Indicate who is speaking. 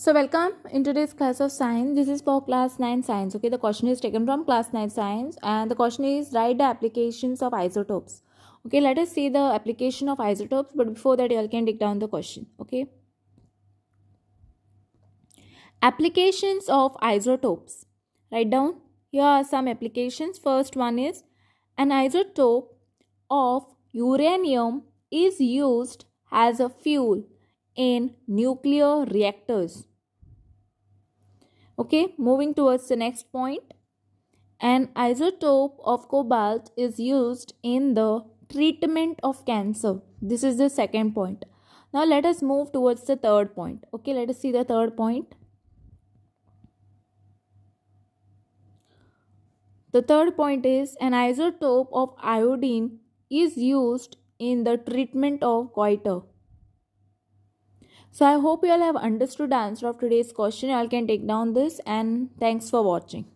Speaker 1: So welcome in today's class of science. This is for class 9 science. Okay, the question is taken from class 9 science and the question is write the applications of isotopes. Okay, let us see the application of isotopes but before that you all can take down the question. Okay. Applications of isotopes. Write down. Here are some applications. First one is an isotope of uranium is used as a fuel in nuclear reactors. Okay, moving towards the next point. An isotope of cobalt is used in the treatment of cancer. This is the second point. Now let us move towards the third point. Okay, let us see the third point. The third point is an isotope of iodine is used in the treatment of goiter. So I hope you all have understood the answer of today's question. You all can take down this and thanks for watching.